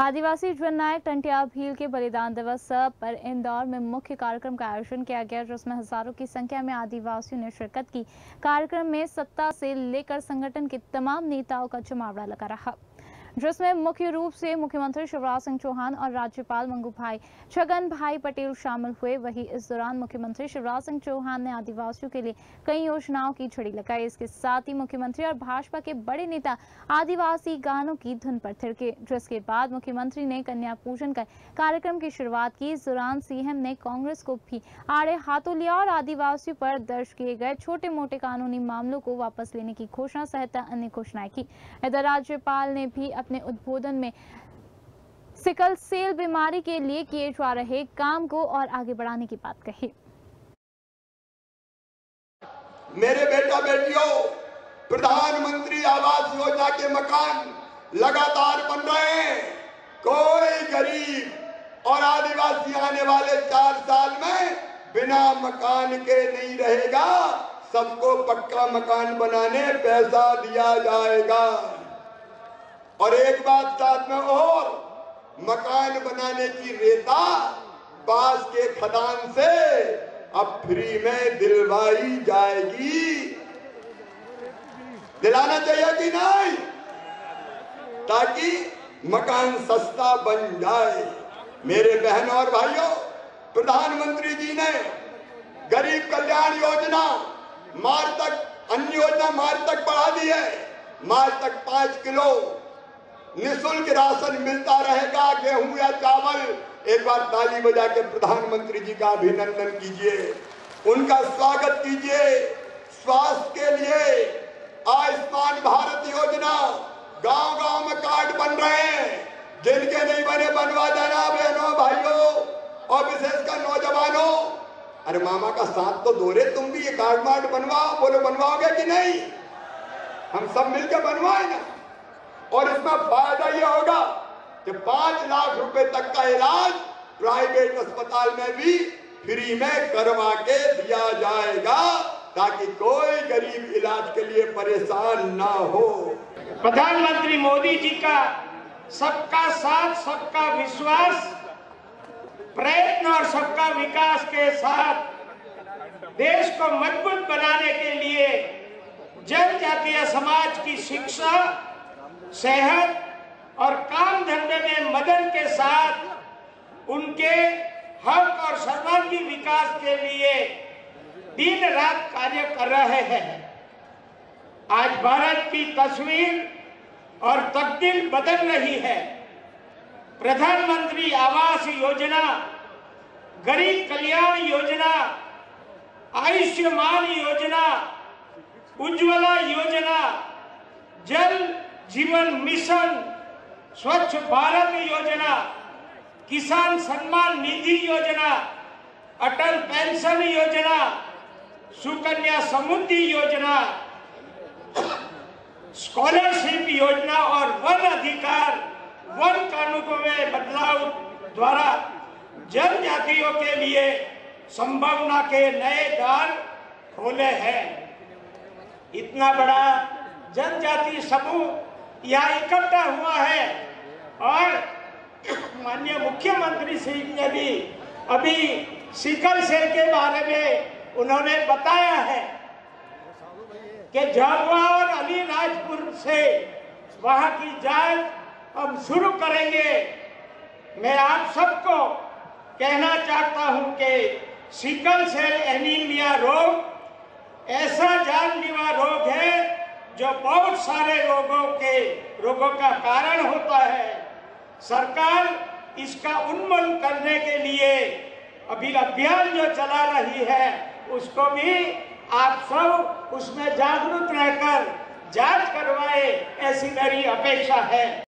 आदिवासी जननायक टंटिया भील के बलिदान दिवस पर इंदौर में मुख्य कार्यक्रम का आयोजन किया गया, जिसमें हज़ारों की संख्या में आदिवासियों ने शिरकत की। कार्यक्रम में सत्ता से लेकर संगठन के तमाम नेताओं का जमावड़ा लगा रहा। जिसमें मुख्य रूप से मुख्यमंत्री शिवराज सिंह चौहान और राज्यपाल मंगू भाई छगन भाई पटेल शामिल हुए। वहीं इस दौरान मुख्यमंत्री शिवराज सिंह चौहान ने आदिवासियों के लिए कई योजनाओं की छड़ी लगाई। इसके साथ ही मुख्यमंत्री और भाजपा के बड़े नेता आदिवासी गानों की धुन पर थिरके। जिसके बाद मुख्यमंत्री ने कन्या पूजन कर कार्यक्रम की शुरुआत की। इस दौरान सीएम ने कांग्रेस को भी आड़े हाथों लिया और आदिवासियों पर दर्ज किए गए छोटे मोटे कानूनी मामलों को वापस लेने की घोषणा सहित अन्य घोषणाएँ की। इधर राज्यपाल ने भी अपने उद्बोधन में सिकल सेल बीमारी के लिए किए जा रहे काम को और आगे बढ़ाने की बात कही। मेरे बेटा बेटियों, प्रधानमंत्री आवास योजना के मकान लगातार बन रहे हैं। कोई गरीब और आदिवासी आने वाले चार साल में बिना मकान के नहीं रहेगा। सबको पक्का मकान बनाने, पैसा दिया जाएगा। और एक बात साथ में और, मकान बनाने की रेता बाँस के खदान से अब फ्री में दिलवाई जाएगी। दिलाना चाहिए कि नहीं? ताकि मकान सस्ता बन जाए। मेरे बहनों और भाइयों, प्रधानमंत्री जी ने गरीब कल्याण योजना मार्च तक अन्य योजना मार्च तक बढ़ा दी है। मार्च तक पाँच किलो निशुल्क राशन मिलता रहेगा, गेहूँ या चावल। एक बार ताली बजा के प्रधानमंत्री जी का अभिनंदन कीजिए। उनका स्वागत कीजिए। स्वास्थ्य के लिए आयुष्मान भारत योजना गाँव गाँव में कार्ड बन रहे हैं। जिनके नहीं बने, बनवा देना बहनों, भाइयों और विशेषकर नौजवानों। अरे मामा का साथ तो दो तुम भी ये कार्ड मार्ड बनवाओ। बोलो, बनवाओगे कि नहीं? हम सब मिलकर बनवाए ना। और इसमें फ़ायदा यह होगा कि पाँच लाख रुपए तक का इलाज प्राइवेट अस्पताल में भी फ्री में करवा के दिया जाएगा, ताकि कोई गरीब इलाज के लिए परेशान ना हो। प्रधानमंत्री मोदी जी का सबका साथ, सबका विश्वास, प्रयत्न और सबका विकास के साथ देश को मज़बूत बनाने के लिए जनजातीय समाज की शिक्षा सेहत और काम धंधे में मदद के साथ उनके हक और सर्वांगी विकास के लिए दिन रात कार्य कर रहे हैं। आज भारत की तस्वीर और तब्दील बदल रही है। प्रधानमंत्री आवास योजना, गरीब कल्याण योजना, आयुष्मान योजना, उज्ज्वला योजना, जल जीवन मिशन स्वच्छ भारत योजना, किसान सम्मान निधि योजना, अटल पेंशन योजना, सुकन्या समुद्धि योजना, स्कॉलरशिप योजना और वन अधिकार, वन कानूनों में बदलाव द्वारा जनजातियों के लिए संभावना के नए द्वार खोले हैं। इतना बड़ा जनजाति समूह यहाँ इकट्ठा हुआ है। और माननीय मुख्यमंत्री श्री ने भी अभी सिकल सेल के बारे में उन्होंने बताया है कि झाबुआ और अलीराजपुर से वहाँ की जाँच हम शुरू करेंगे। मैं आप सबको कहना चाहता हूँ कि सिकल सेल एनीमिया रोग ऐसा जानलेवा रोग है जो बहुत सारे रोगों के, रोगों का कारण होता है। सरकार इसका उन्मूलन करने के लिए अभी अभियान जो चला रही है, उसको भी आप सब उसमें जागरूक रहकर जाँच करवाए, ऐसी मेरी अपेक्षा है।